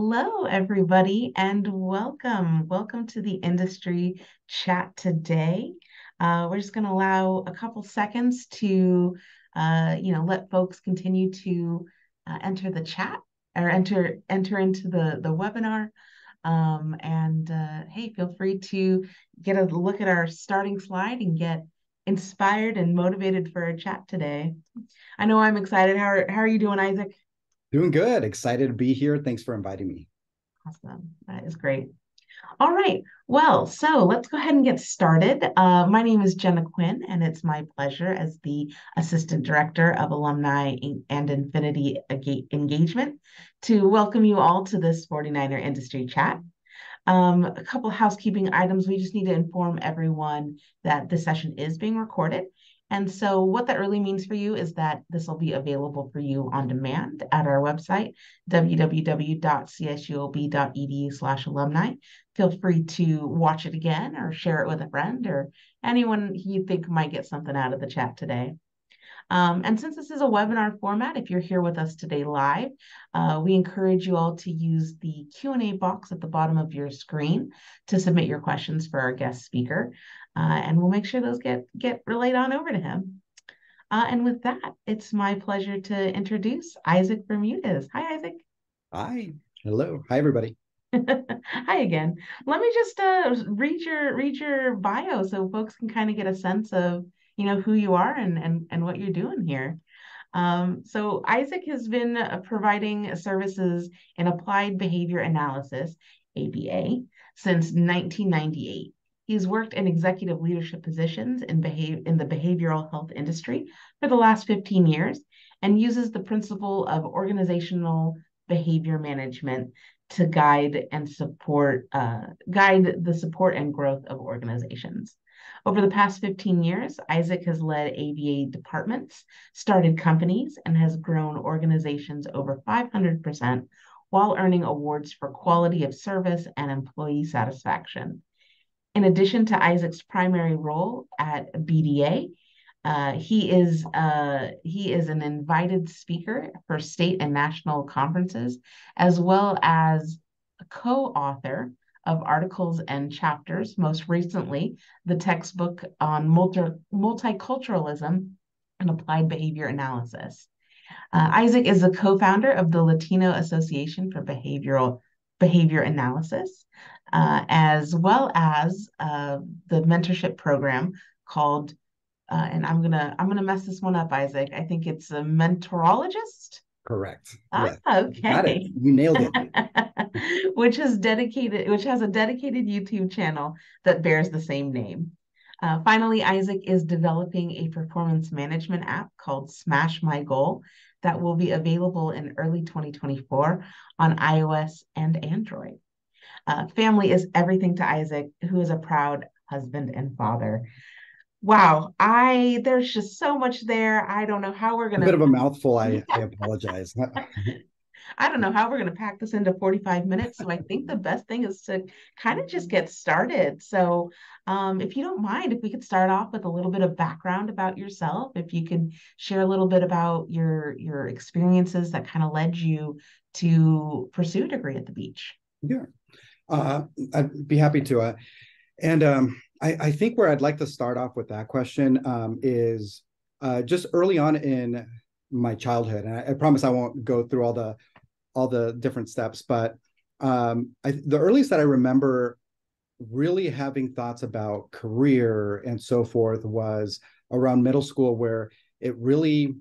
Hello, everybody, and welcome. Welcome to the industry chat today. Uh, we're just going to allow a couple seconds to, uh, you know, let folks continue to uh, enter the chat or enter enter into the the webinar. Um, and uh, hey, feel free to get a look at our starting slide and get inspired and motivated for a chat today. I know I'm excited. How are, how are you doing, Isaac? Doing good. Excited to be here. Thanks for inviting me. Awesome. That is great. All right. Well, so let's go ahead and get started. Uh, my name is Jenna Quinn, and it's my pleasure as the Assistant Director of Alumni and Affinity Engagement to welcome you all to this 49er Industry Chat. Um, a couple housekeeping items. We just need to inform everyone that this session is being recorded and so what that really means for you is that this will be available for you on demand at our website, www.csulb.edu slash alumni. Feel free to watch it again or share it with a friend or anyone you think might get something out of the chat today. Um, and since this is a webinar format, if you're here with us today live, uh, we encourage you all to use the Q&A box at the bottom of your screen to submit your questions for our guest speaker uh, and we'll make sure those get get relayed on over to him. Uh, and with that, it's my pleasure to introduce Isaac Bermudez. Hi, Isaac. Hi. Hello. Hi, everybody. Hi again. Let me just uh, read your read your bio so folks can kind of get a sense of you know who you are and and and what you're doing here. Um, so Isaac has been uh, providing services in applied behavior analysis (ABA) since 1998. He's worked in executive leadership positions in, behave, in the behavioral health industry for the last 15 years and uses the principle of organizational behavior management to guide and support uh, guide the support and growth of organizations. Over the past 15 years, Isaac has led ABA departments, started companies, and has grown organizations over 500% while earning awards for quality of service and employee satisfaction. In addition to Isaac's primary role at BDA, uh, he is uh, he is an invited speaker for state and national conferences, as well as a co-author of articles and chapters. Most recently, the textbook on multi multiculturalism and applied behavior analysis. Uh, Isaac is the co-founder of the Latino Association for Behavioral Behavior Analysis, uh, as well as uh, the mentorship program called, uh, and I'm gonna I'm gonna mess this one up, Isaac. I think it's a mentorologist. Correct. Ah, okay. You nailed it. which is dedicated, which has a dedicated YouTube channel that bears the same name. Uh, finally, Isaac is developing a performance management app called Smash My Goal that will be available in early 2024 on iOS and Android. Uh, family is everything to Isaac, who is a proud husband and father. Wow, I there's just so much there. I don't know how we're gonna. A bit of a mouthful. I, I apologize. I don't know how we're going to pack this into 45 minutes. So I think the best thing is to kind of just get started. So, um, if you don't mind, if we could start off with a little bit of background about yourself, if you could share a little bit about your your experiences that kind of led you to pursue a degree at the beach. Yeah. Uh, I'd be happy to. Uh, and um, I, I, think where I'd like to start off with that question um, is uh, just early on in my childhood. And I, I, promise I won't go through all the all the different steps, but um, I, the earliest that I remember really having thoughts about career and so forth was around middle school, where it really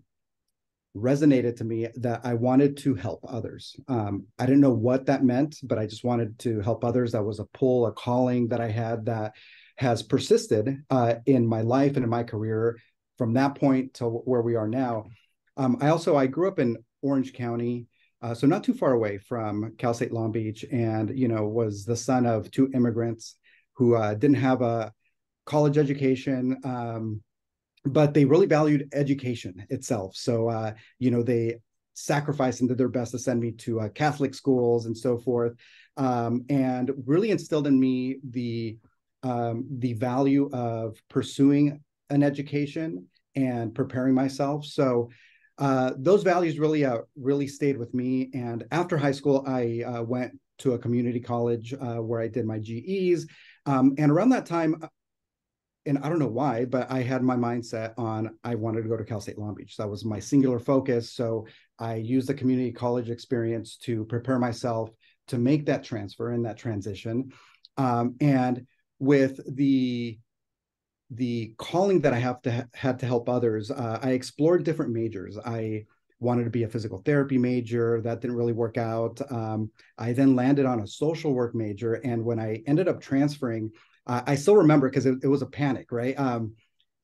resonated to me that I wanted to help others. Um, I didn't know what that meant, but I just wanted to help others. That was a pull, a calling that I had that has persisted uh, in my life and in my career from that point to where we are now. Um, I also I grew up in Orange County, uh, so not too far away from Cal State Long Beach, and you know was the son of two immigrants who uh, didn't have a college education. Um, but they really valued education itself. So, uh, you know, they sacrificed and did their best to send me to uh, Catholic schools and so forth, um, and really instilled in me the um, the value of pursuing an education and preparing myself. So, uh, those values really uh, really stayed with me. And after high school, I uh, went to a community college uh, where I did my GEs. Um, and around that time, and I don't know why, but I had my mindset on I wanted to go to Cal State Long Beach. That was my singular focus. So I used the community college experience to prepare myself to make that transfer and that transition. Um, and with the the calling that I have to ha- had to help others, uh, I explored different majors. I wanted to be a physical therapy major. That didn't really work out. Um, I then landed on a social work major, and when I ended up transferring, uh, I still remember because it, it, was a panic, right? Um,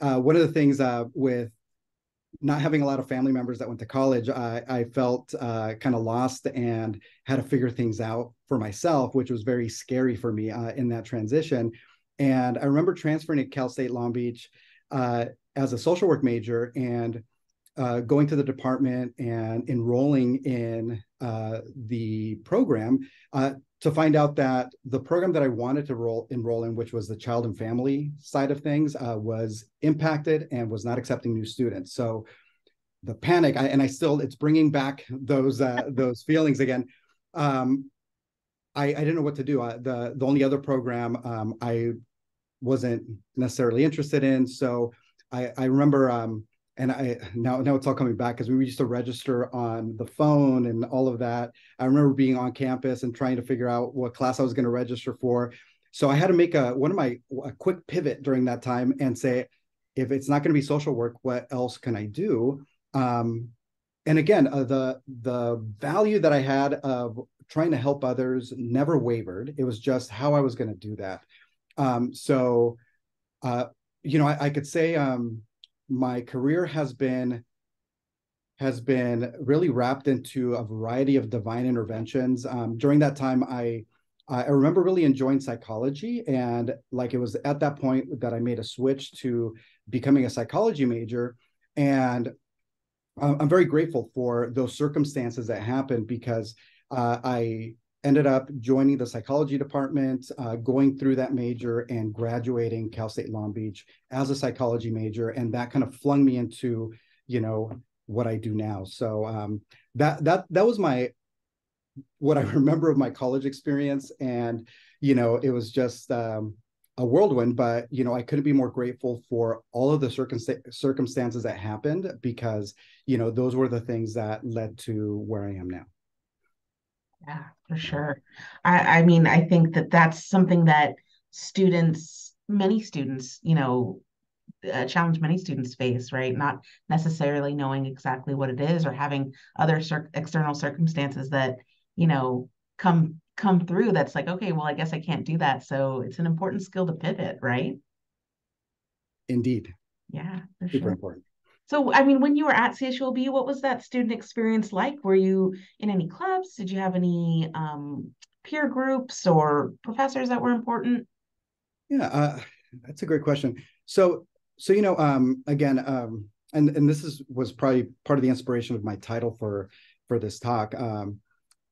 uh, one of the things uh, with not having a lot of family members that went to college, I, I felt uh, kind of lost and had to figure things out for myself, which was very scary for me uh, in that transition. And I remember transferring to Cal State Long Beach uh, as a social work major and uh, going to the department and enrolling in uh, the program uh, to find out that the program that I wanted to roll, enroll in, which was the child and family side of things, uh, was impacted and was not accepting new students. So the panic, I, and I still, it's bringing back those uh, those feelings again. Um, I, I didn't know what to do. I, the the only other program um, I wasn't necessarily interested in. So I, I remember, um, and I now now it's all coming back because we used to register on the phone and all of that. I remember being on campus and trying to figure out what class I was going to register for. So I had to make a one of my a quick pivot during that time and say, if it's not going to be social work, what else can I do? Um, and again, uh, the the value that I had of trying to help others never wavered. It was just how I was going to do that. Um, so, uh, you know, I, I could say um, my career has been has been really wrapped into a variety of divine interventions. Um, during that time, I I remember really enjoying psychology, and like it was at that point that I made a switch to becoming a psychology major, and I'm very grateful for those circumstances that happened because uh, I ended up joining the psychology department, uh, going through that major and graduating Cal State Long Beach as a psychology major. And that kind of flung me into, you know, what I do now. So um, that that that was my what I remember of my college experience. And, you know, it was just um, a whirlwind, but, you know, I couldn't be more grateful for all of the circumst- circumstances that happened because, you know, those were the things that led to where I am now. Yeah, for sure. I, I mean, I think that that's something that students, many students, you know, uh, challenge many students face, right? Not necessarily knowing exactly what it is or having other cir- external circumstances that, you know, come come through that's like, okay, well, I guess I can't do that. So it's an important skill to pivot, right? Indeed. Yeah, Super sure. important. So, I mean, when you were at CSULB, what was that student experience like? Were you in any clubs? Did you have any um, peer groups or professors that were important? Yeah, uh, that's a great question. So, so you know, um, again, um, and and this is was probably part of the inspiration of my title for for this talk. Um,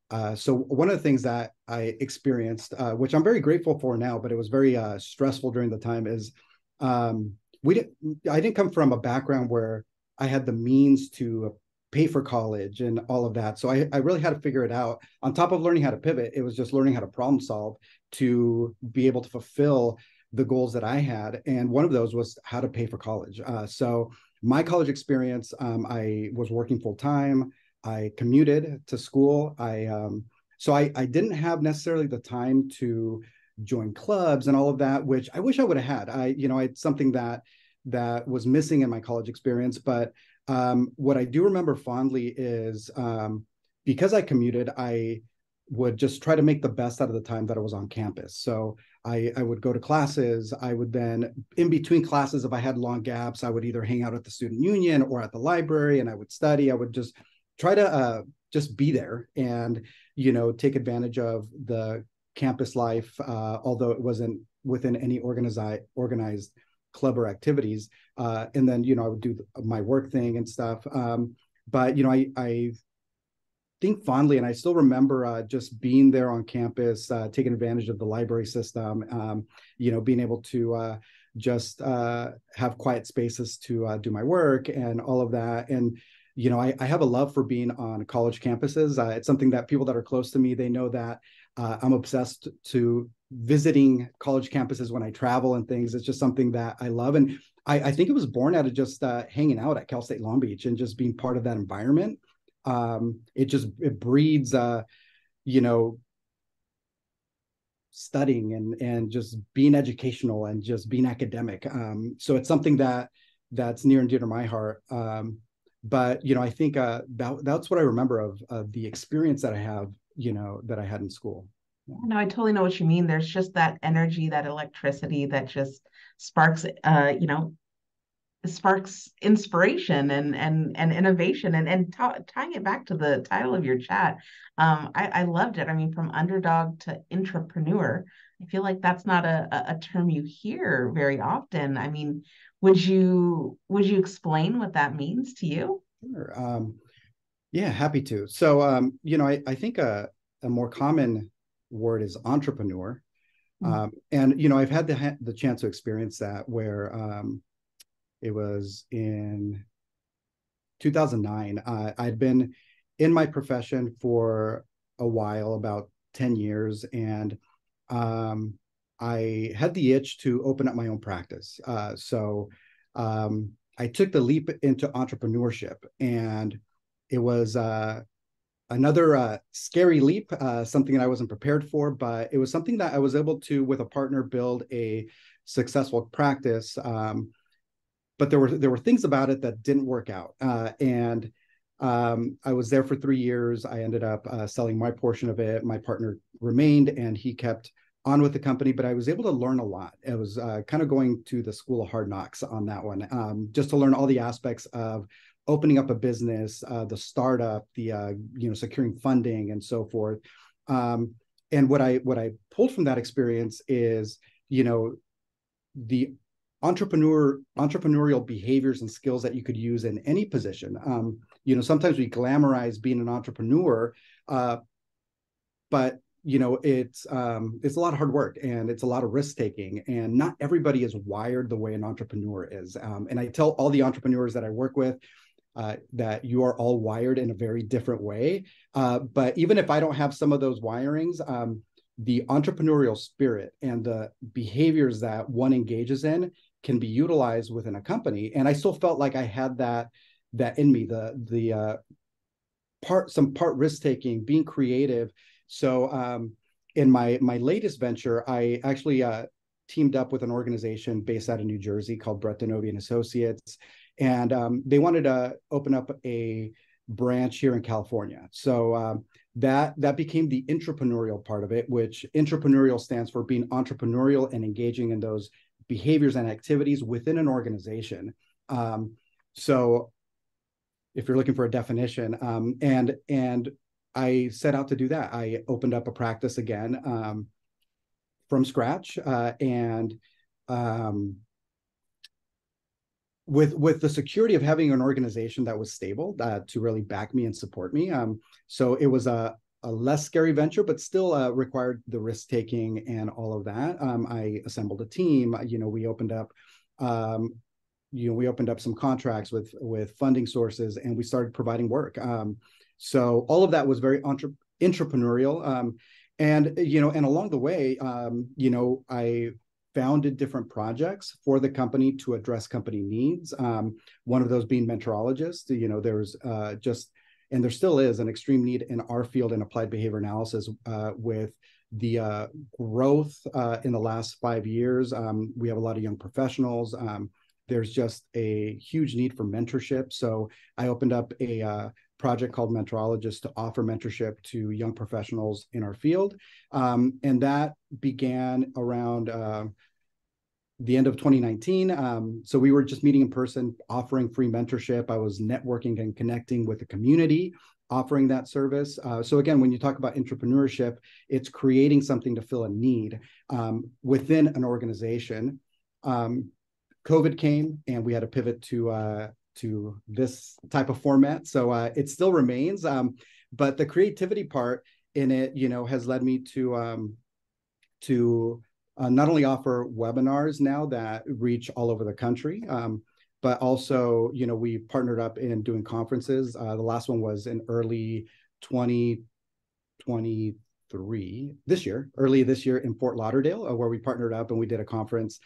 uh, so one of the things that I experienced, uh, which I'm very grateful for now, but it was very uh, stressful during the time, is um, we didn't i didn't come from a background where i had the means to pay for college and all of that. So I, I really had to figure it out. On top of learning how to pivot it was just learning how to problem solve to be able to fulfill the goals that i had. And one of those was how to pay for college. Uh, so my college experience um, i was working full time i commuted to school. I um, so I, I didn't have necessarily the time to join clubs and all of that, which I wish I would have had. I, you know, it's something that that was missing in my college experience. But um, what I do remember fondly is um, because I commuted, I would just try to make the best out of the time that I was on campus. So I, I would go to classes. I would then, in between classes, if I had long gaps, I would either hang out at the student union or at the library and I would study. I would just try to uh, just be there and, you know, take advantage of the campus life, uh, although it wasn't within any organized organized club or activities. Uh, and then you know I would do my work thing and stuff. Um, but you know I I think fondly, and I still remember uh, just being there on campus, uh, taking advantage of the library system. Um, you know, being able to uh, just uh, have quiet spaces to uh, do my work and all of that. And you know, I, I, have a love for being on college campuses. It's something that people that are close to me, they know that uh, I'm obsessed to visiting college campuses when I travel and things. It's just something that I love. And I, I think it was born out of just uh, hanging out at Cal State Long Beach and just being part of that environment. Um, it just, it breeds, uh, you know, studying and and just being educational and just being academic. Um, so it's something that that's near and dear to my heart. Um, but you know, I think uh, that that's what I remember of of the experience that I have, you know, that I had in school. No, I totally know what you mean. There's just that energy, that electricity that just sparks, uh, you know, sparks inspiration and and and innovation and and tying it back to the title of your chat um I, I loved it i mean from underdog to intrapreneur i feel like that's not a, a term you hear very often i mean would you would you explain what that means to you sure. um yeah happy to so um you know i, I think a, a more common word is entrepreneur mm-hmm. um and you know i've had the the chance to experience that where um it was in 2009. Uh, I'd been in my profession for a while, about 10 years, and um, I had the itch to open up my own practice. Uh, so um, I took the leap into entrepreneurship, and it was uh, another uh, scary leap, uh, something that I wasn't prepared for, but it was something that I was able to, with a partner, build a successful practice. Um, but there were there were things about it that didn't work out. Uh, and um, I was there for three years. I ended up uh, selling my portion of it. My partner remained, and he kept on with the company. But I was able to learn a lot. It was uh, kind of going to the school of hard knocks on that one, um, just to learn all the aspects of opening up a business, uh, the startup, the uh, you know securing funding, and so forth. Um, and what I what I pulled from that experience is you know the entrepreneur entrepreneurial behaviors and skills that you could use in any position. Um, you know, sometimes we glamorize being an entrepreneur, uh, but you know, it's um, it's a lot of hard work and it's a lot of risk taking, and not everybody is wired the way an entrepreneur is. Um, and I tell all the entrepreneurs that I work with. Uh, that you are all wired in a very different way. Uh, but even if I don't have some of those wirings, um, the entrepreneurial spirit and the behaviors that one engages in can be utilized within a company. And i still felt like i had that that in me the the uh, part some part risk taking being creative. So um in my my latest venture i actually uh teamed up with an organization based out of new jersey called Brett DiNovi and associates and um, they wanted to open up a branch here in california so um, that that became the entrepreneurial part of it which intrapreneurial stands for being entrepreneurial and engaging in those behaviors and activities within an organization. Um, so if you're looking for a definition, um, and and I set out to do that. I opened up a practice again um, from scratch, uh, and um, with with the security of having an organization that was stable uh, to really back me and support me. Um, so it was a a less scary venture, but still uh, required the risk taking and all of that. Um, I assembled a team. You know, we opened up, um, you know, we opened up some contracts with with funding sources, and we started providing work. Um, so all of that was very entre- entrepreneurial, um, and you know, and along the way, um, you know, I founded different projects for the company to address company needs. Um, one of those being mentorologists. You know, there's uh, just and there still is an extreme need in our field in applied behavior analysis uh, with the uh, growth uh, in the last five years. Um, we have a lot of young professionals. Um, there's just a huge need for mentorship. So I opened up a uh, project called Mentorologist to offer mentorship to young professionals in our field. Um, and that began around uh, the end of 2019. Um, so we were just meeting in person, offering free mentorship. I was networking and connecting with the community, offering that service. Uh, so again, when you talk about entrepreneurship, it's creating something to fill a need um, within an organization. Um, COVID came, and we had to pivot to uh, to this type of format. So uh, it still remains, um, but the creativity part in it, you know, has led me to um, to uh, not only offer webinars now that reach all over the country, um, but also, you know, we partnered up in doing conferences. Uh, the last one was in early 2023, this year, early this year in Fort Lauderdale, uh, where we partnered up and we did a conference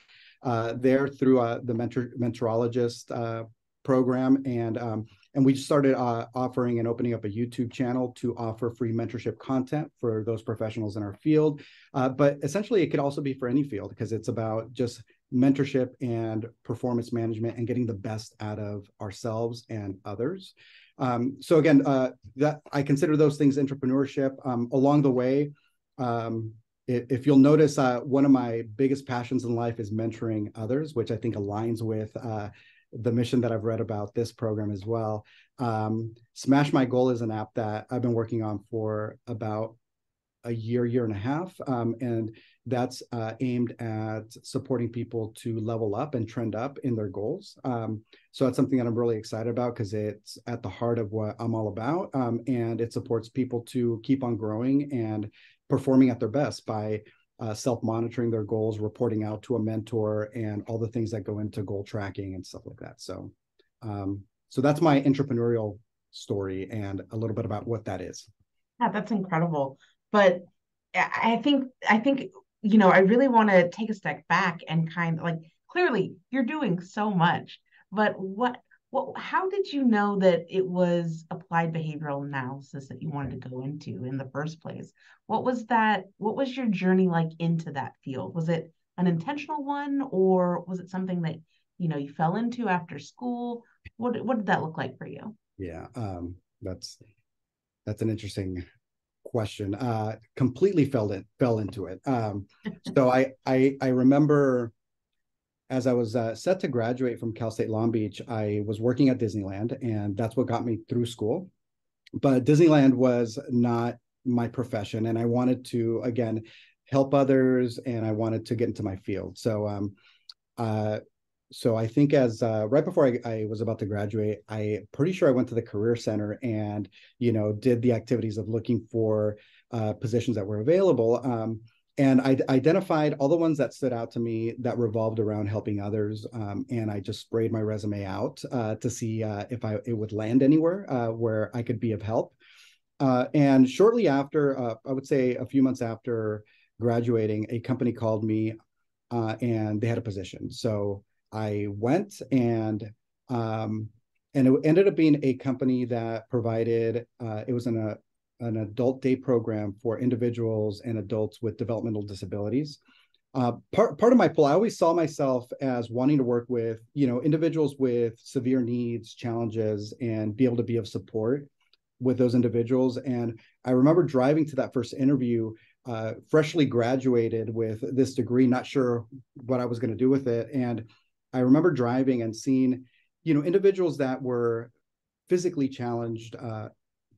uh, there through uh, the mentor mentorologist uh, program. And um, and we started uh, offering and opening up a YouTube channel to offer free mentorship content for those professionals in our field. Uh, but essentially, it could also be for any field because it's about just mentorship and performance management and getting the best out of ourselves and others. Um, so again, uh, that I consider those things entrepreneurship. Um, along the way, um, if you'll notice, uh, one of my biggest passions in life is mentoring others, which I think aligns with uh, the mission that I've read about this program as well. Um, Smash My Goal is an app that I've been working on for about a year, year and a half. Um, and that's uh, aimed at supporting people to level up and trend up in their goals. Um, so that's something that I'm really excited about because it's at the heart of what I'm all about. Um, and it supports people to keep on growing and performing at their best by uh, self-monitoring their goals, reporting out to a mentor, and all the things that go into goal tracking and stuff like that. So, um, so that's my entrepreneurial story and a little bit about what that is. Yeah, that's incredible. But I think I think you know I really want to take a step back and kind of like clearly you're doing so much, but what what how did you know that it was applied behavioral analysis that you wanted to go into in the first place? What was that what was your journey like into that field? Was it an intentional one or was it something that you know you fell into after school? What what did that look like for you? Yeah um that's that's an interesting question. Uh completely fell in fell into it. Um so i i i remember as I was uh, set to graduate from Cal State Long Beach, I was working at Disneyland, and that's what got me through school. But Disneyland was not my profession, and I wanted to again help others, and I wanted to get into my field. So, um, uh, so I think as uh, right before I, I, was about to graduate, I pretty sure I went to the career center and you know did the activities of looking for uh, positions that were available. Um, and I identified all the ones that stood out to me that revolved around helping others. Um, and I just sprayed my resume out uh, to see uh, if I it would land anywhere uh, where I could be of help. Uh, and shortly after, uh, I would say a few months after graduating, a company called me uh, and they had a position. So I went and um, and it ended up being a company that provided it was in a an adult day program for individuals and adults with developmental disabilities. Uh, part part of my pull, I always saw myself as wanting to work with you know individuals with severe needs, challenges, and be able to be of support with those individuals. And I remember driving to that first interview, uh, freshly graduated with this degree, not sure what I was going to do with it, and I remember driving and seeing you know individuals that were physically challenged, uh,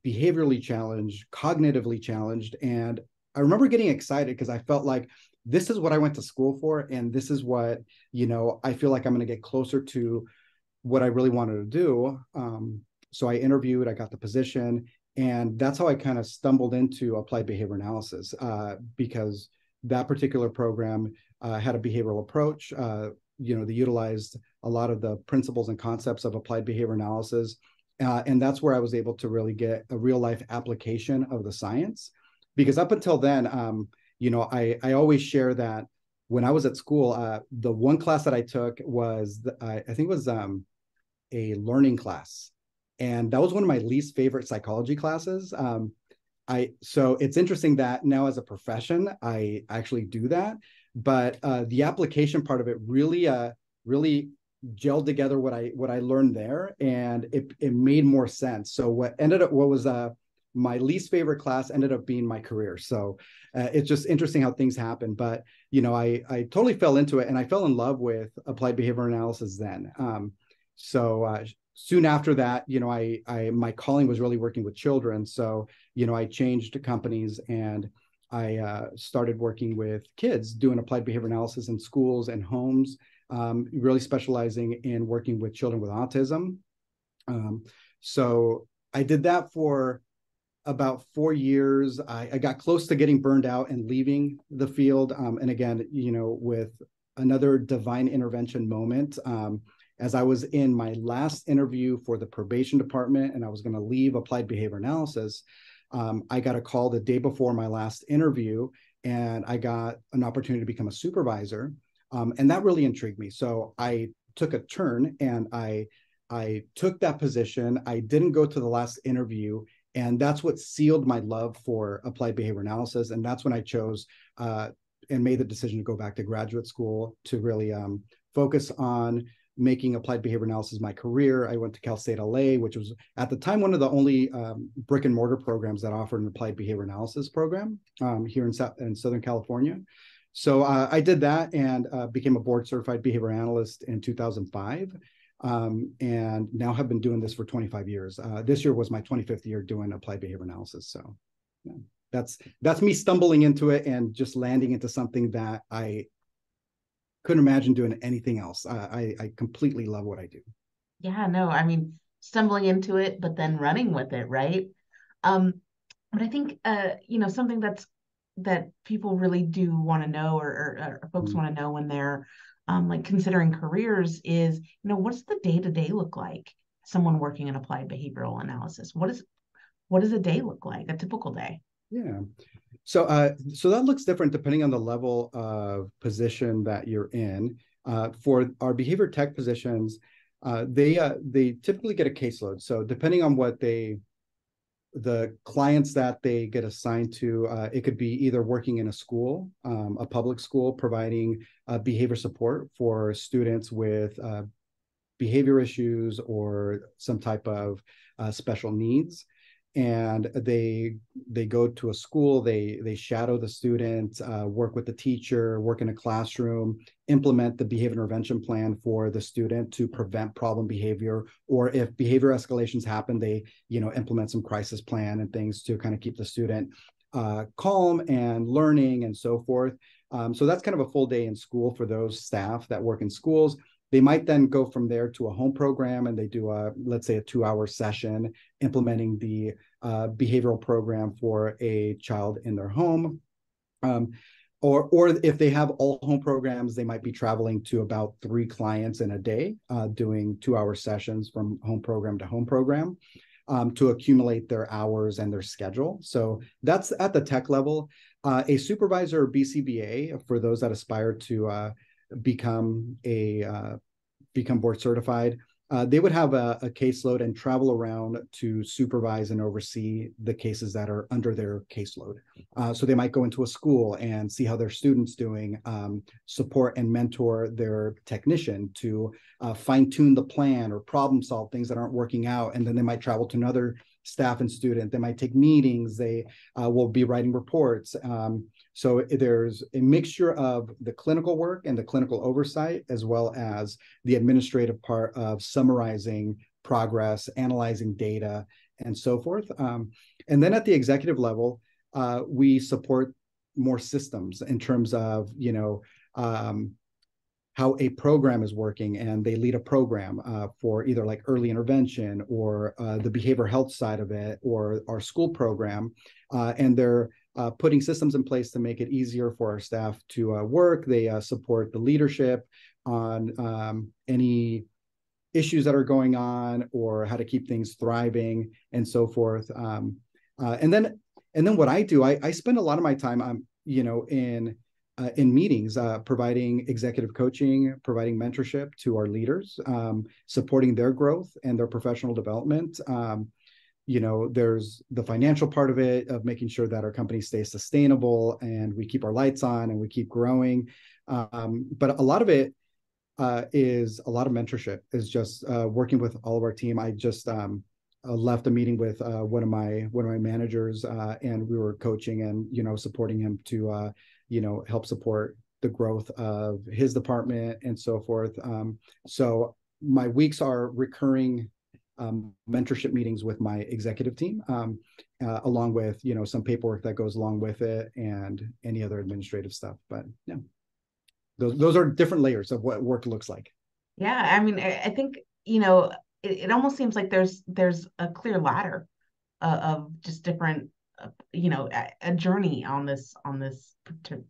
behaviorally challenged, cognitively challenged. And I remember getting excited because I felt like this is what I went to school for. And this is what, you know, I feel like I'm going to get closer to what I really wanted to do. Um, so I interviewed, I got the position. And that's how I kind of stumbled into applied behavior analysis uh, because that particular program uh, had a behavioral approach. Uh, you know, they utilized a lot of the principles and concepts of applied behavior analysis uh, and that's where I was able to really get a real life application of the science. Because up until then, um, you know, I, I always share that when I was at school, uh, the one class that I took was, the, I, I think it was um, a learning class. And that was one of my least favorite psychology classes. Um, I so it's interesting that now as a profession, I actually do that. But uh, the application part of it really, uh, really gelled together what I what I learned there, and it it made more sense. So what ended up what was uh my least favorite class ended up being my career. So uh, it's just interesting how things happen. But you know, I I totally fell into it, and I fell in love with applied behavior analysis then. Um, so uh, soon after that, you know, I I my calling was really working with children. So you know, I changed companies and. I uh, started working with kids doing applied behavior analysis in schools and homes um, really specializing in working with children with autism. Um, so I did that for about four years. I, I, got close to getting burned out and leaving the field. Um, and again, you know, with another divine intervention moment, um, as I was in my last interview for the probation department and I was going to leave applied behavior analysis, um, I got a call the day before my last interview and I got an opportunity to become a supervisor. Um, and that really intrigued me. So I took a turn and I I took that position. I didn't go to the last interview, and that's what sealed my love for applied behavior analysis. And that's when I chose uh, and made the decision to go back to graduate school to really um, focus on making applied behavior analysis my career. I went to Cal State LA, which was at the time one of the only um, brick and mortar programs that offered an applied behavior analysis program um, here in, in Southern California. So uh, I did that and uh, became a board certified behavior analyst in 2005. Um, and now have been doing this for 25 years. Uh, this year was my 25th year doing applied behavior analysis. So yeah, that's that's me stumbling into it and just landing into something that I couldn't imagine doing anything else. I, I completely love what I do. Yeah, no, I mean, stumbling into it, but then running with it, right? Um, but I think, uh, you know, something that's that people really do want to know, or, or, or folks mm-hmm. want to know when they're um, like considering careers, is you know, what's the day to day look like? Someone working in applied behavioral analysis. What is what does a day look like? A typical day? Yeah. So, uh, so that looks different depending on the level of position that you're in. Uh, for our behavior tech positions, uh, they uh, they typically get a caseload. So, depending on what they, the clients that they get assigned to, uh, it could be either working in a school, um, a public school, providing uh, behavior support for students with behavior issues or some type of special needs and they they go to a school they they shadow the student uh, work with the teacher work in a classroom implement the behavior intervention plan for the student to prevent problem behavior or if behavior escalations happen they you know implement some crisis plan and things to kind of keep the student uh, calm and learning and so forth. Um, so that's kind of a full day in school for those staff that work in schools they might then go from there to a home program and they do a let's say a two hour session implementing the uh, behavioral program for a child in their home. Um, or or if they have all home programs they might be traveling to about three clients in a day uh, doing two hour sessions from home program to home program um, to accumulate their hours and their schedule. So that's at the tech level. Uh, a supervisor or bcba for those that aspire to uh, become a uh, become board certified uh, they would have a, a, caseload and travel around to supervise and oversee the cases that are under their caseload. Uh, so they might go into a school and see how their students doing, um, support and mentor their technician to uh, fine tune the plan or problem solve things that aren't working out. And then they might travel to another staff and student. They might take meetings. They uh, will be writing reports. Um, so there's a mixture of the clinical work and the clinical oversight, as well as the administrative part of summarizing progress, analyzing data, and so forth. Um, and then at the executive level, uh, we support more systems in terms of, you know, um, how a program is working and they lead a program uh, for either like early intervention or uh, the behavioral health side of it or our school program uh, and they're uh, putting systems in place to make it easier for our staff to uh, work. They uh, support the leadership on um, any issues that are going on or how to keep things thriving and so forth. Um, uh, and then, and then what I do, I, I spend a lot of my time, um, you know, in uh, in meetings, uh, providing executive coaching, providing mentorship to our leaders, um, supporting their growth and their professional development. Um, you know there's the financial part of it of making sure that our company stays sustainable and we keep our lights on and we keep growing. Um, but a lot of it uh, is a lot of mentorship is just uh, working with all of our team. I just um, uh, left a meeting with uh, one of my one of my managers uh, and we were coaching and you know supporting him to uh, you know help support the growth of his department and so forth. Um, so my weeks are recurring um, mentorship meetings with my executive team, um, uh, along with you know some paperwork that goes along with it and any other administrative stuff. But yeah, those those are different layers of what work looks like. Yeah, I mean, I think you know it, it almost seems like there's there's a clear ladder uh, of just different uh, you know a, a, journey on this on this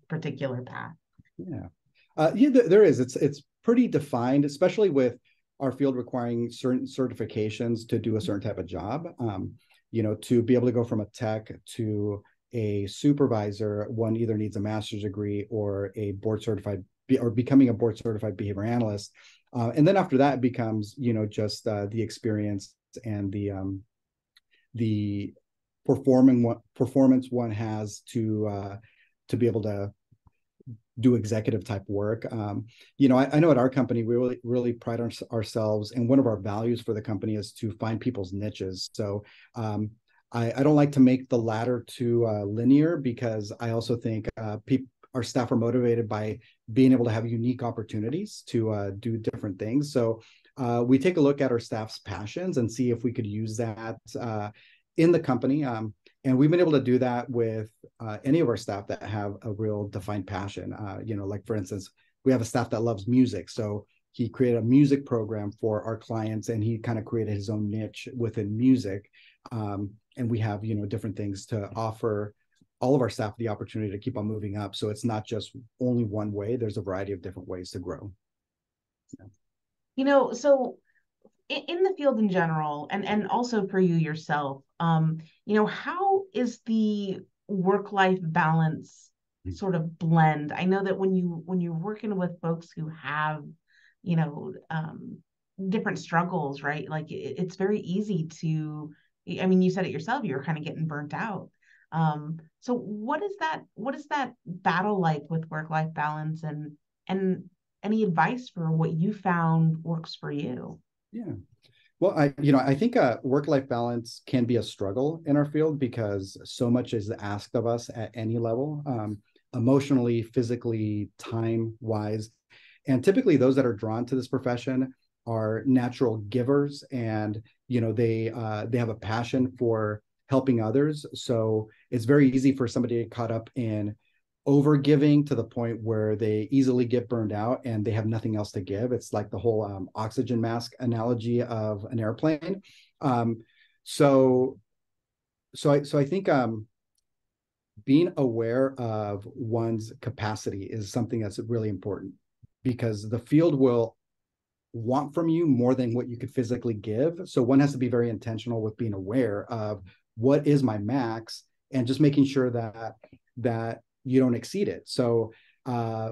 particular path. Yeah, uh, yeah, there is. It's it's pretty defined, especially with our field requiring certain certifications to do a certain type of job. Um, you know, to be able to go from a tech to a supervisor, one either needs a master's degree or a board certified or becoming a board certified behavior analyst. Uh, and then after that becomes, you know, just uh, the experience and the um, the performing what performance one has to uh, to be able to do executive type work. Um, you know, I, I, know at our company we really really pride our, ourselves, and one of our values for the company is to find people's niches. So um, I, I, don't like to make the ladder too uh, linear because I also think uh, our staff are motivated by being able to have unique opportunities to uh, do different things. So uh, we take a look at our staff's passions and see if we could use that uh, in the company. Um, and we've been able to do that with uh, any of our staff that have a real defined passion. Uh, you know, like for instance, we have a staff that loves music, so he created a music program for our clients, and he kind of created his own niche within music. Um, and we have you know different things to offer all of our staff the opportunity to keep on moving up. So it's not just only one way. There's a variety of different ways to grow. Yeah. You know, so in the field in general and and also for you yourself um you know how is the work life balance mm. sort of blend i know that when you when you're working with folks who have you know um different struggles right like it, it's very easy to i mean you said it yourself you're kind of getting burnt out um so what is that what is that battle like with work life balance and and any advice for what you found works for you yeah. Well, I you know I think uh, work life balance can be a struggle in our field because so much is asked of us at any level, um, emotionally, physically, time wise, and typically those that are drawn to this profession are natural givers, and you know they uh, they have a passion for helping others. So it's very easy for somebody to get caught up in over giving to the point where they easily get burned out and they have nothing else to give. It's like the whole um, oxygen mask analogy of an airplane. Um, so, so I so I think um, being aware of one's capacity is something that's really important because the field will want from you more than what you could physically give. So one has to be very intentional with being aware of what is my max and just making sure that that you don't exceed it. So uh,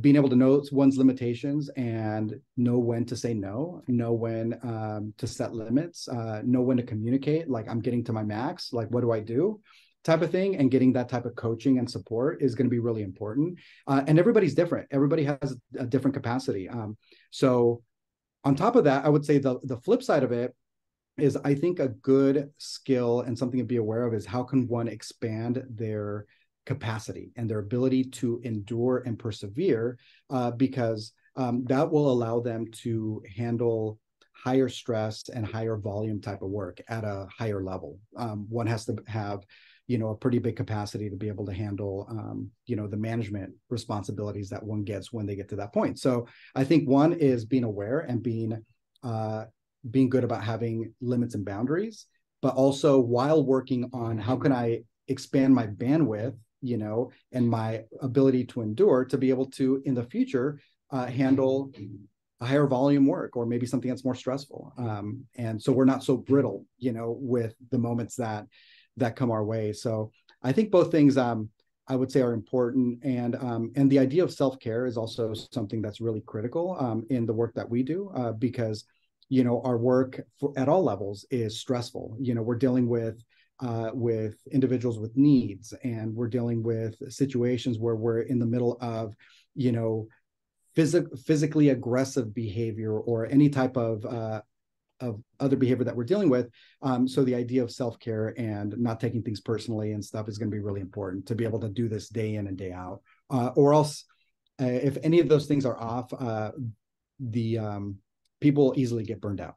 being able to know one's limitations and know when to say no, know when um, to set limits, uh, know when to communicate. Like I'm getting to my max. Like what do I do? Type of thing, and getting that type of coaching and support is going to be really important. Uh, and everybody's different. Everybody has a different capacity. Um, so on top of that, I would say the the flip side of it is I think a good skill and something to be aware of is how can one expand their capacity and their ability to endure and persevere uh, because um, that will allow them to handle higher stress and higher volume type of work at a higher level. Um, one has to have, you know, a pretty big capacity to be able to handle, um, you know, the management responsibilities that one gets when they get to that point. So I think one is being aware and being uh, being good about having limits and boundaries, but also while working on how can I expand my bandwidth you know, and my ability to endure to be able to in the future uh, handle a higher volume work or maybe something that's more stressful. Um, and so we're not so brittle, you know, with the moments that that come our way. So I think both things um, I would say are important, and um, and the idea of self care is also something that's really critical um, in the work that we do uh, because you know our work for, at all levels is stressful. You know, we're dealing with uh, with individuals with needs and we're dealing with situations where we're in the middle of you know phys- physically aggressive behavior or any type of uh, of other behavior that we're dealing with. Um, so the idea of self-care and not taking things personally and stuff is going to be really important to be able to do this day in and day out. Uh, or else uh, if any of those things are off uh, the um, people easily get burned out.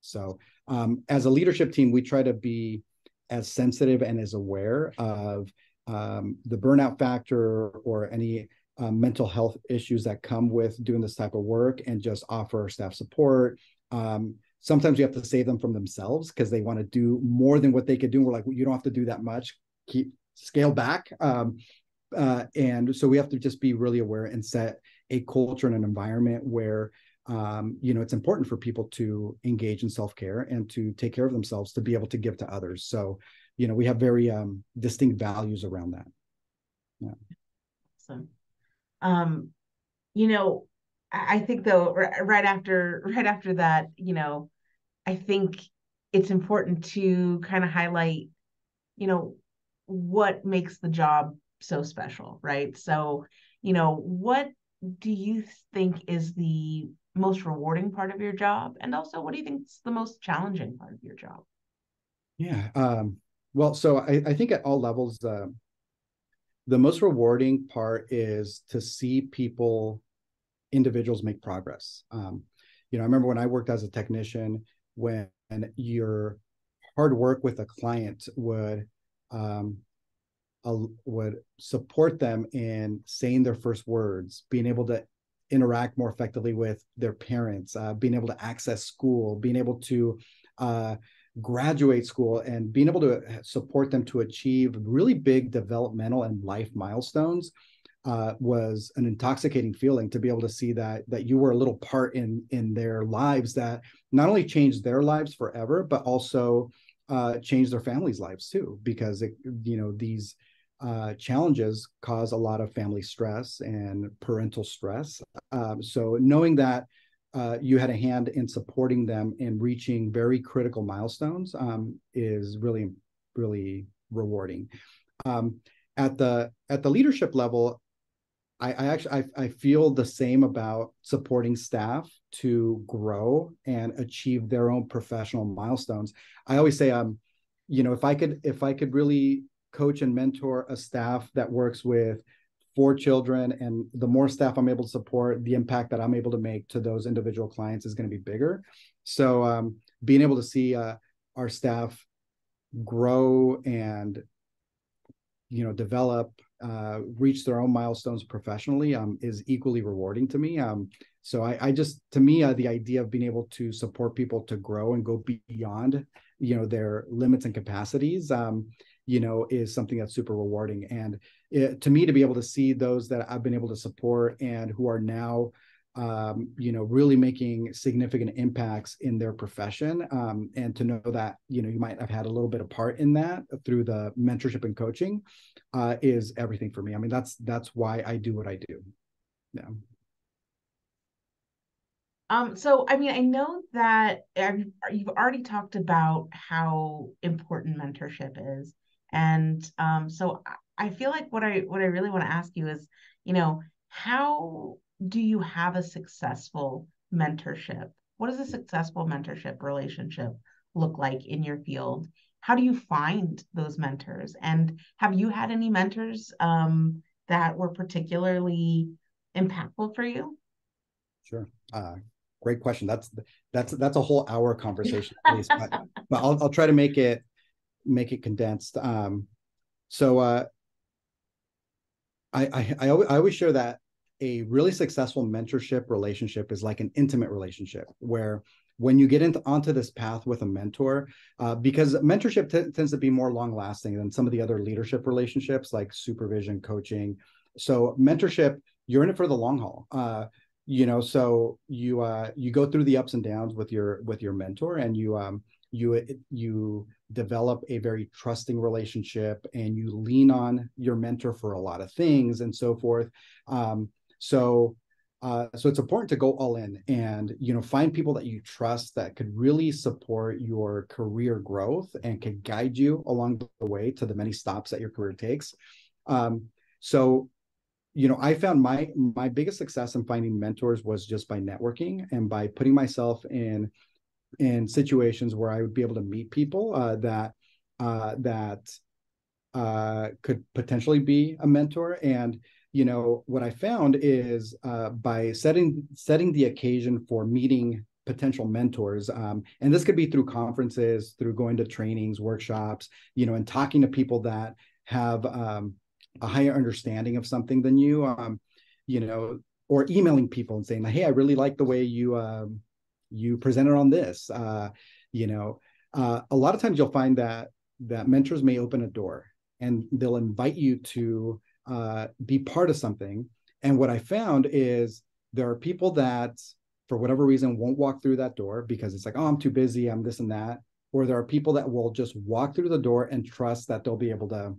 So um, as a leadership team we try to be as sensitive and as aware of um, the burnout factor or any uh, mental health issues that come with doing this type of work and just offer staff support. Um, sometimes you have to save them from themselves because they want to do more than what they could do. And we're like, well, you don't have to do that much. Keep scale back. Um, uh, and so we have to just be really aware and set a culture and an environment where um, you know, it's important for people to engage in self care and to take care of themselves to be able to give to others. So, you know, we have very um, distinct values around that. Yeah. Awesome. Um, you know, I think though, right after right after that, you know, I think it's important to kind of highlight, you know, what makes the job so special, right? So, you know, what do you think is the most rewarding part of your job? And also, what do you think is the most challenging part of your job? Yeah. Um, well, so I, I think at all levels, uh, the most rewarding part is to see people, individuals make progress. Um, you know, I remember when I worked as a technician, when your hard work with a client would um, would support them in saying their first words, being able to interact more effectively with their parents, uh, being able to access school, being able to uh, graduate school, and being able to support them to achieve really big developmental and life milestones. Uh, was an intoxicating feeling to be able to see that that you were a little part in in their lives that not only changed their lives forever but also uh, changed their families' lives too because it, you know these uh, challenges cause a lot of family stress and parental stress. Um, so knowing that uh, you had a hand in supporting them in reaching very critical milestones um, is really, really rewarding. Um, at the at the leadership level, I, I actually I, I, feel the same about supporting staff to grow and achieve their own professional milestones. I always say, um, you know, if I could if I could really coach and mentor a staff that works with four children and the more staff i'm able to support the impact that i'm able to make to those individual clients is going to be bigger. So um, being able to see uh, our staff grow and you know develop uh, reach their own milestones professionally um, is equally rewarding to me. Um, so I, I, just to me uh, the idea of being able to support people to grow and go beyond you know their limits and capacities um, you know, is something that's super rewarding. And it, to me, to be able to see those that I've been able to support and who are now, um, you know, really making significant impacts in their profession, um, and to know that you know you might have had a little bit of part in that through the mentorship and coaching, uh, is everything for me. I mean, that's that's why I do what I do. Yeah. Um, so I mean, I know that you've already talked about how important mentorship is. And um, so I feel like what I what I really want to ask you is, you know, how do you have a successful mentorship? What does a successful mentorship relationship look like in your field? How do you find those mentors? And have you had any mentors um, that were particularly impactful for you? Sure. Uh, great question. That's that's that's a whole hour conversation, but, but I'll I'll try to make it make it condensed. Um, so uh, I, I, I, always, share that a really successful mentorship relationship is like an intimate relationship where when you get into onto this path with a mentor, uh, because mentorship t- tends to be more long lasting than some of the other leadership relationships like supervision, coaching. So mentorship, you're in it for the long haul. Uh, you know, so you uh, you go through the ups and downs with your with your mentor, and you um, you you develop a very trusting relationship and you lean on your mentor for a lot of things and so forth. Um, so uh, so it's important to go all in and you know find people that you trust that could really support your career growth and can guide you along the way to the many stops that your career takes. Um, so you know i found my my biggest success in finding mentors was just by networking and by putting myself in in situations where I would be able to meet people uh, that uh, that uh, could potentially be a mentor. And you know what I found is uh, by setting setting the occasion for meeting potential mentors, um, and this could be through conferences, through going to trainings, workshops, you know, and talking to people that have um, a higher understanding of something than you. Um, you know, or emailing people and saying, "Hey, I really like the way you." Um, you presented on this uh, you know uh, a lot of times you'll find that that mentors may open a door and they'll invite you to uh, be part of something. And what i found is there are people that for whatever reason won't walk through that door because it's like oh i'm too busy i'm this and that. Or there are people that will just walk through the door and trust that they'll be able to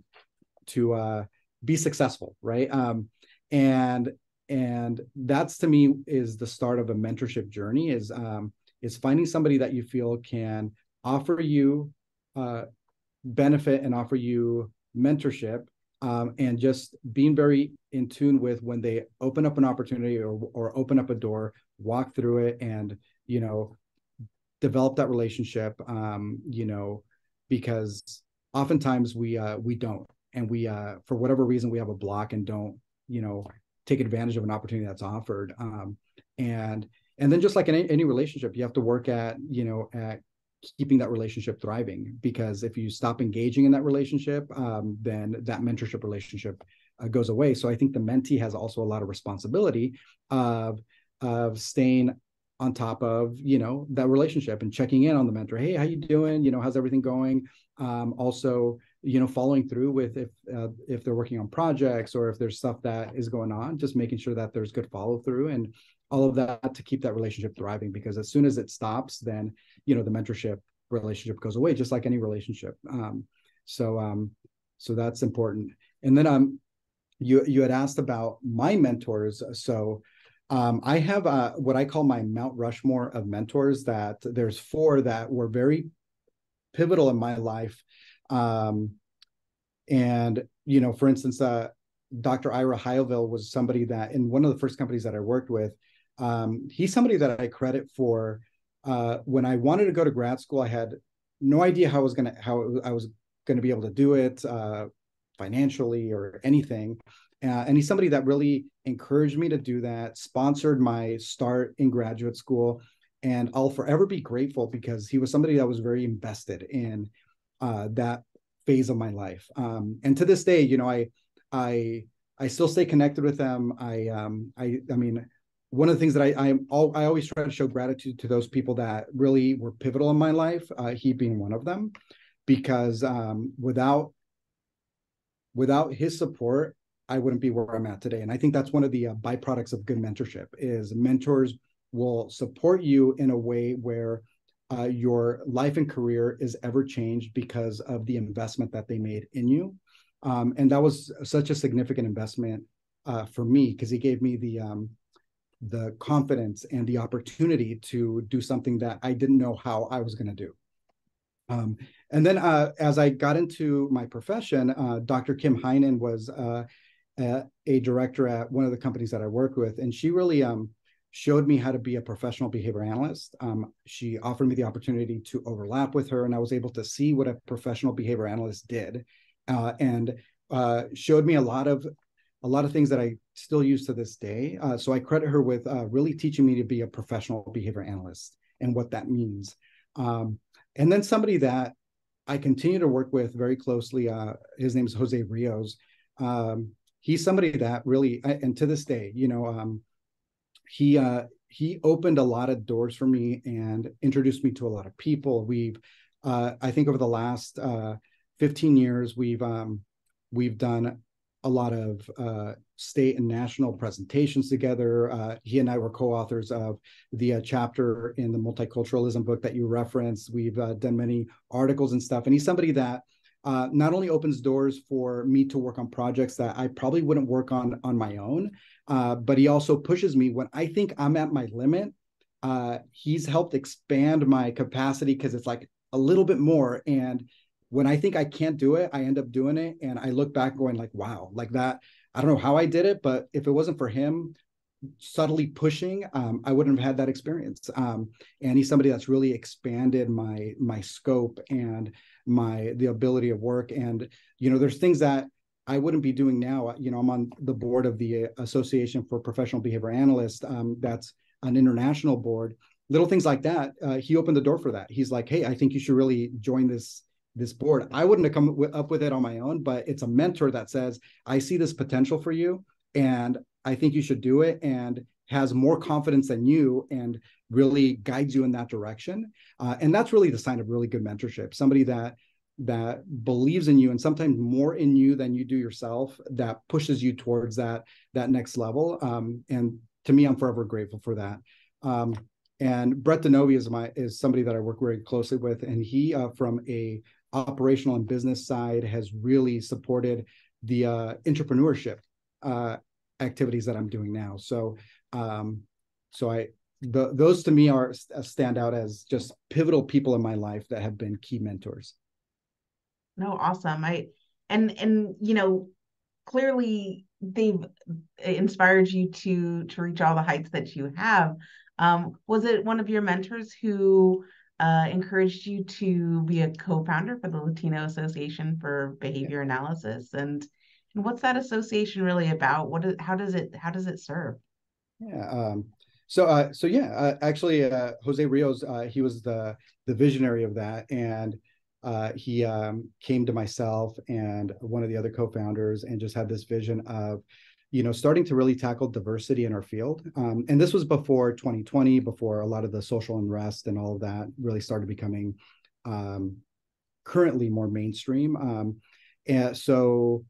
to uh, be successful right? Um, and and that's to me is the start of a mentorship journey is um, is finding somebody that you feel can offer you uh, benefit and offer you mentorship um, and just being very in tune with when they open up an opportunity or, or open up a door walk through it and you know develop that relationship um, you know because oftentimes we uh, we don't. And we uh, for whatever reason we have a block and don't you know take advantage of an opportunity that's offered um, and and then just like in any, relationship you have to work at you know at keeping that relationship thriving because if you stop engaging in that relationship um, then that mentorship relationship uh, goes away. So i think the mentee has also a lot of responsibility of of staying on top of you know that relationship and checking in on the mentor. Hey how you doing? You know how's everything going? Um, also you know following through with if uh, if they're working on projects or if there's stuff that is going on just making sure that there's good follow through and all of that to keep that relationship thriving because as soon as it stops then you know the mentorship relationship goes away just like any relationship. Um, so um so that's important. And then um you you had asked about my mentors. So um, I have uh, what I call my Mount Rushmore of mentors. That there's four that were very pivotal in my life, um, and you know, for instance, uh, Dr. Ira Heilveil was somebody that in one of the first companies that I worked with. Um, he's somebody that I credit for. Uh, when I wanted to go to grad school, I had no idea how I was gonna how I was going to be able to do it uh, financially or anything. Uh, and he's somebody that really encouraged me to do that, sponsored my start in graduate school. And I'll forever be grateful because he was somebody that was very invested in uh, that phase of my life. Um, and to this day, you know, I, I, I still stay connected with them. I, um, I, I mean, one of the things that I, I'm all, I always try to show gratitude to those people that really were pivotal in my life. Uh, he being one of them, because um, without, without his support, I wouldn't be where I'm at today. And I think that's one of the uh, byproducts of good mentorship is mentors will support you in a way where uh, your life and career is ever changed because of the investment that they made in you. Um, and that was such a significant investment uh, for me because he gave me the um, the confidence and the opportunity to do something that I didn't know how I was going to do. Um, and then uh, as I got into my profession, uh, Dr. Kim Heinen was uh, a director at one of the companies that I work with, and she really um, showed me how to be a professional behavior analyst. Um, she offered me the opportunity to overlap with her, and I was able to see what a professional behavior analyst did, uh, and uh, showed me a lot of a lot of things that I still use to this day. Uh, so I credit her with uh, really teaching me to be a professional behavior analyst and what that means. Um, and then somebody that I continue to work with very closely. Uh, his name is Jose Rios. Um, he's somebody that really and to this day you know um, he uh, he opened a lot of doors for me and introduced me to a lot of people we've uh, i think over the last uh, 15 years we've um, we've done a lot of uh, state and national presentations together. Uh, he and I were co-authors of the uh, chapter in the multiculturalism book that you referenced. We've uh, done many articles and stuff, and he's somebody that uh, not only opens doors for me to work on projects that I probably wouldn't work on on my own, uh, but he also pushes me when I think I'm at my limit. Uh, he's helped expand my capacity because it's like a little bit more. And when I think I can't do it, I end up doing it. And I look back going like, wow, like that. I don't know how I did it, but if it wasn't for him subtly pushing, um, I wouldn't have had that experience. Um, and he's somebody that's really expanded my my scope and my the ability of work and you know there's things that i wouldn't be doing now you know i'm on the board of the association for professional behavior analysts um, that's an international board. Little things like that uh, he opened the door for that. He's like hey i think you should really join this this board. I wouldn't have come up with it on my own but it's a mentor that says i see this potential for you and i think you should do it and has more confidence than you and really guides you in that direction. Uh, and that's really the sign of really good mentorship somebody that that believes in you and sometimes more in you than you do yourself that pushes you towards that that next level um, and to me i'm forever grateful for that Um, and Brett DiNovi is my is somebody that I work very closely with, and he uh, from a operational and business side has really supported the uh, entrepreneurship uh, activities that I'm doing now. So, um, so I the, those to me are uh, stand out as just pivotal people in my life that have been key mentors. No, awesome. I and and you know clearly they've inspired you to to reach all the heights that you have. Um, was it one of your mentors who uh, encouraged you to be a co-founder for the Latino Association for Behavior Analysis? And and what's that association really about? What is, how does it how does it serve? Yeah. Um, so uh, so yeah, uh, actually, uh, Jose Rios, uh, he was the the visionary of that, and uh, he um, came to myself and one of the other co-founders and just had this vision of you know starting to really tackle diversity in our field um, and this was before 2020 before a lot of the social unrest and all of that really started becoming um, currently more mainstream um, and so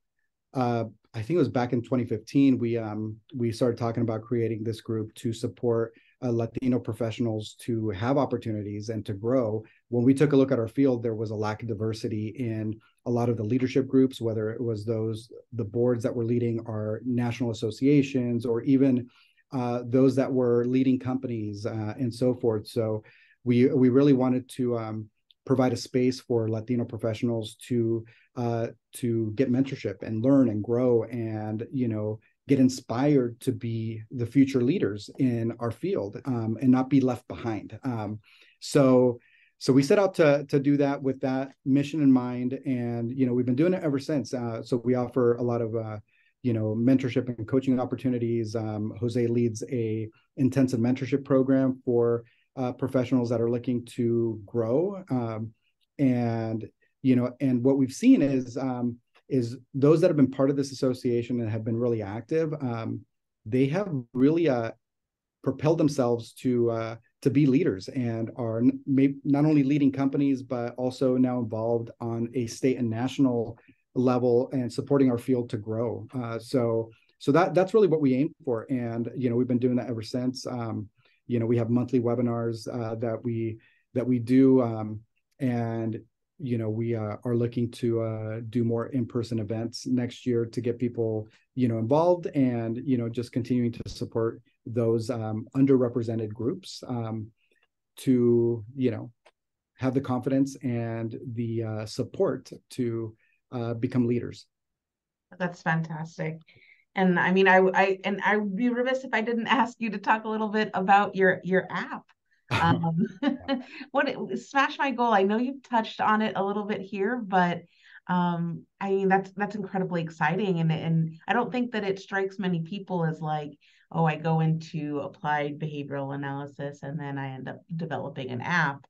uh, i think it was back in 2015 we um, we started talking about creating this group to support uh, Latino professionals to have opportunities and to grow. When we took a look at our field, there was a lack of diversity in a lot of the leadership groups, whether it was those the boards that were leading our national associations or even uh, those that were leading companies uh, and so forth. So we we really wanted to um, provide a space for Latino professionals to uh, to get mentorship and learn and grow and you know get inspired to be the future leaders in our field um, and not be left behind. Um, so, so we set out to to do that with that mission in mind, and you know we've been doing it ever since. Uh, so we offer a lot of uh, you know mentorship and coaching opportunities. Um, Jose leads a intensive mentorship program for uh, professionals that are looking to grow, um, and you know, and what we've seen is um, is those that have been part of this association and have been really active, um, they have really uh, propelled themselves to uh, to be leaders and are not only leading companies but also now involved on a state and national level and supporting our field to grow. Uh, so so that that's really what we aim for, and you know we've been doing that ever since. Um, you know we have monthly webinars uh, that we that we do, um, and you know we uh, are looking to uh, do more in-person events next year to get people you know involved and you know just continuing to support those um, underrepresented groups um, to you know have the confidence and the uh, support to uh, become leaders. That's fantastic. And i mean I, I and i would be remiss if i didn't ask you to talk a little bit about your your app. Um, what smash my goal. I know you've touched on it a little bit here but um, i mean that's that's incredibly exciting. And and i don't think that it strikes many people as like oh i go into applied behavioral analysis and then i end up developing an app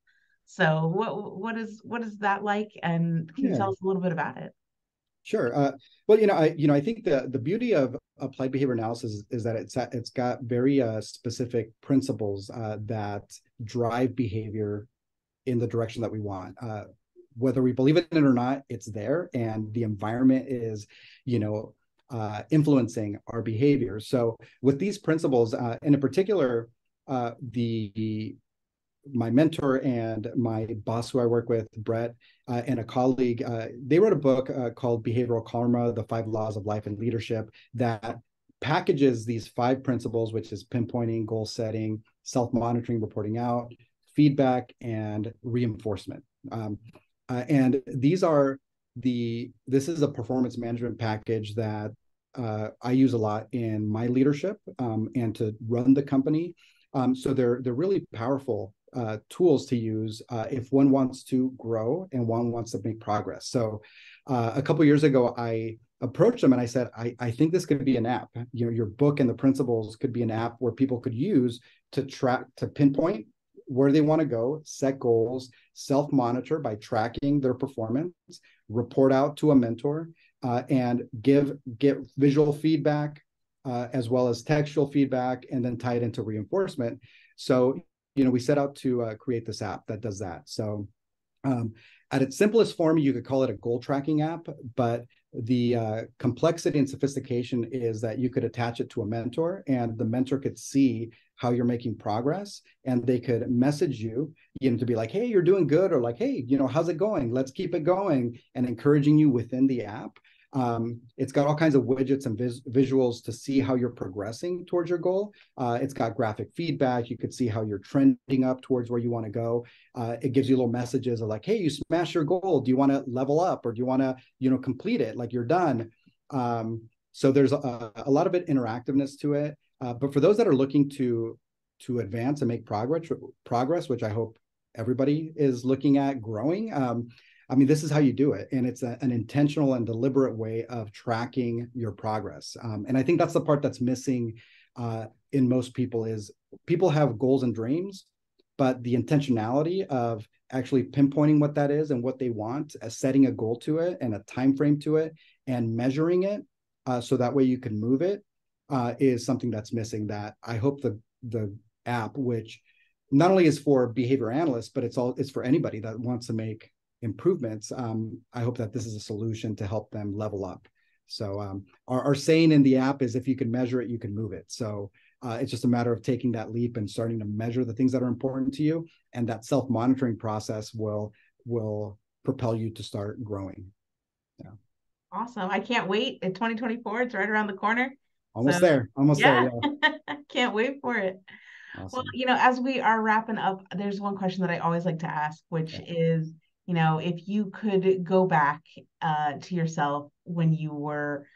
so what what is what is that like and can you tell us a little bit about it Sure. Uh, well, you know, I you know I think the the beauty of applied behavior analysis is, is that it's it's got very uh, specific principles uh, that drive behavior in the direction that we want. Uh, whether we believe in it or not, it's there, and the environment is, you know, uh, influencing our behavior. So with these principles, uh, and in particular, the my mentor and my boss who I work with, Brett, uh, and a colleague, uh, they wrote a book uh, called Behavioral Karma: The Five Laws of Life and Leadership that packages these five principles, which is pinpointing, goal setting, self-monitoring, reporting out, feedback, and reinforcement. Um, uh, and these are the this is a performance management package that uh, I use a lot in my leadership um, and to run the company. Um, so they're they're really powerful uh, tools to use uh, if one wants to grow and one wants to make progress. So uh, a couple years ago, I approached them and I said, I, I think this could be an app. You know, your book and the principles could be an app where people could use to track to pinpoint where they want to go, set goals, self-monitor by tracking their performance, report out to a mentor, uh, and give get visual feedback uh, as well as textual feedback, and then tie it into reinforcement. So you know, we set out to uh, create this app that does that. So um, at its simplest form, you could call it a goal tracking app, but the uh, complexity and sophistication is that you could attach it to a mentor and the mentor could see how you're making progress and they could message you you know to be like hey you're doing good or like hey you know how's it going let's keep it going and encouraging you within the app um, it's got all kinds of widgets and vis- visuals to see how you're progressing towards your goal. Uh, it's got graphic feedback. You could see how you're trending up towards where you want to go. Uh, it gives you little messages of like, "Hey, you smashed your goal. Do you want to level up or do you want to, you know, complete it? Like you're done." Um, so there's a, a, lot of it interactiveness to it. Uh, but for those that are looking to to advance and make progress, progress, which I hope everybody is looking at growing. Um, I mean, this is how you do it, and it's a, an intentional and deliberate way of tracking your progress. Um, and I think that's the part that's missing uh, in most people is people have goals and dreams, but the intentionality of actually pinpointing what that is and what they want, uh, setting a goal to it and a time frame to it, and measuring it uh, so that way you can move it uh, is something that's missing that I hope the the app, which not only is for behavior analysts, but it's all it's for anybody that wants to make improvements. Um, I hope that this is a solution to help them level up. So um, our, our saying in the app is if you can measure it, you can move it. So uh, it's just a matter of taking that leap and starting to measure the things that are important to you, and that self-monitoring process will will propel you to start growing. Yeah. Awesome. I can't wait. In 2024, it's right around the corner. Almost so, there. Almost yeah. there. Yeah. can't wait for it. Awesome. Well, you know, as we are wrapping up, there's one question that I always like to ask, which yeah. is, you know, if you could go back uh, to yourself when you were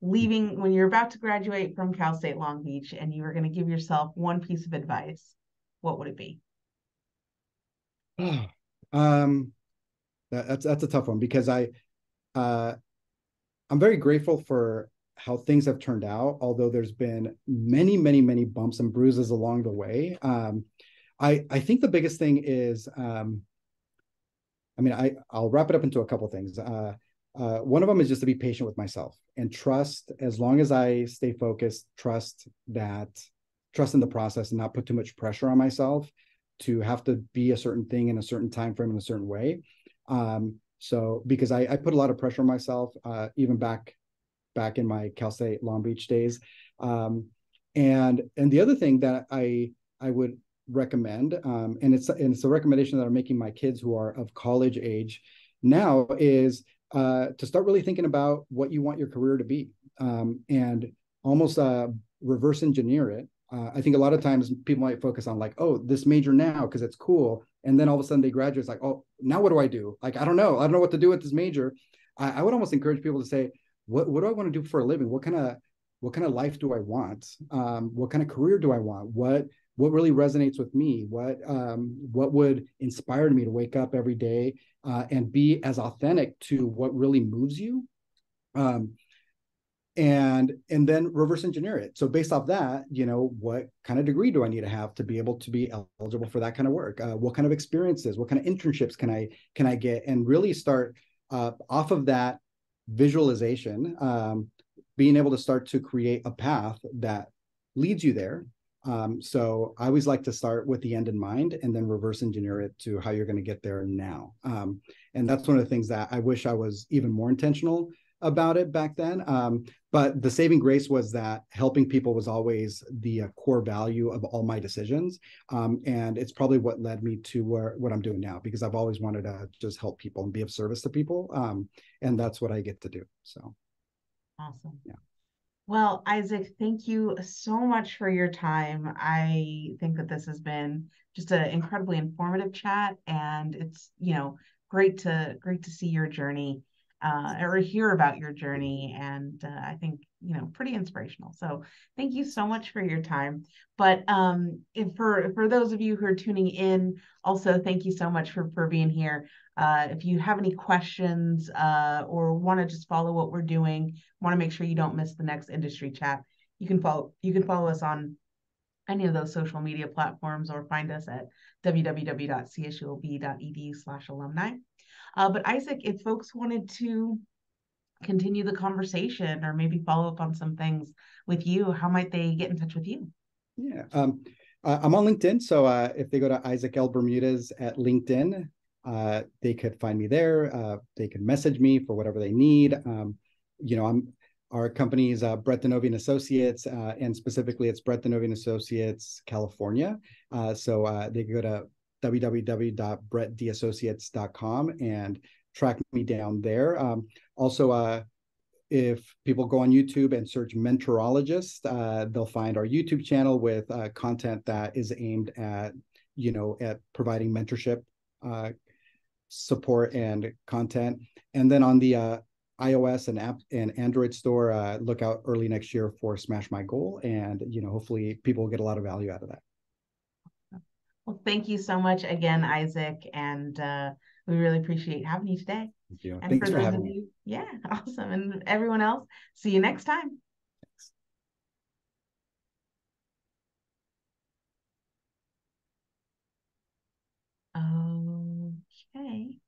leaving, when you're about to graduate from Cal State Long Beach and you were going to give yourself one piece of advice, what would it be? um, that, that's that's a tough one because I, uh, I'm very grateful for how things have turned out, although there's been many, many, many bumps and bruises along the way. Um, I I think the biggest thing is, um, I mean, I I'll wrap it up into a couple things. Uh, uh, one of them is just to be patient with myself and trust. As long as I stay focused, trust that trust in the process and not put too much pressure on myself to have to be a certain thing in a certain time frame in a certain way. Um, so because I, I put a lot of pressure on myself, uh, even back back in my Cal State Long Beach days. Um, and and the other thing that I I would recommend, um, and it's and it's a recommendation that I'm making my kids who are of college age now is uh, to start really thinking about what you want your career to be um, and almost uh, reverse engineer it. Uh, I think a lot of times people might focus on like, oh, this major now because it's cool, and then all of a sudden they graduate. It's like, oh, now what do I do? Like, I don't know. I don't know what to do with this major. I, I would almost encourage people to say, what what do I want to do for a living? What kind of what kind of life do I want? Um, what kind of career do I want? What what really resonates with me? What um, what would inspire me to wake up every day uh, and be as authentic to what really moves you? Um, and and then reverse engineer it. So based off that, you know, what kind of degree do I need to have to be able to be eligible for that kind of work? Uh, what kind of experiences? What kind of internships can I can I get? And really start uh, off of that visualization, um, being able to start to create a path that leads you there. Um, so I always like to start with the end in mind and then reverse engineer it to how you're going to get there now. Um, and that's one of the things that I wish I was even more intentional about it back then. Um, but the saving grace was that helping people was always the uh, core value of all my decisions. Um, and it's probably what led me to where, what I'm doing now, because I've always wanted to just help people and be of service to people. Um, and that's what I get to do. So awesome. Yeah. Well, Isaac, thank you so much for your time. I think that this has been just an incredibly informative chat and it's, you know, great to great to see your journey uh, or hear about your journey. And uh, I think, you know, pretty inspirational. So thank you so much for your time. But um, if for, for those of you who are tuning in, also thank you so much for, for being here. Uh, if you have any questions uh, or want to just follow what we're doing, want to make sure you don't miss the next industry chat, you can follow you can follow us on any of those social media platforms or find us at www.csulb.edu slash alumni. Uh, but Isaac, if folks wanted to continue the conversation or maybe follow up on some things with you, how might they get in touch with you? Yeah, um, I'm on LinkedIn. So uh, if they go to Isaac L. Bermudez at LinkedIn, uh, they could find me there. Uh, they could message me for whatever they need. Um, you know, I'm our company is uh, Brett DiNovi and Associates, uh, and specifically it's Brett DiNovi and Associates California. Uh, so uh, they go to www.brettdassociates.com and track me down there. Um, also, uh, if people go on YouTube and search mentorologist, uh, they'll find our YouTube channel with uh, content that is aimed at, you know, at providing mentorship uh, support and content. And then on the uh, iOS and app and Android store, uh, look out early next year for Smash My Goal, and you know, hopefully, people will get a lot of value out of that. Well, thank you so much again, Isaac, and uh, we really appreciate having you today. Thank you. And Thanks for for having me. you, yeah, awesome. And everyone else, see you next time. Okay.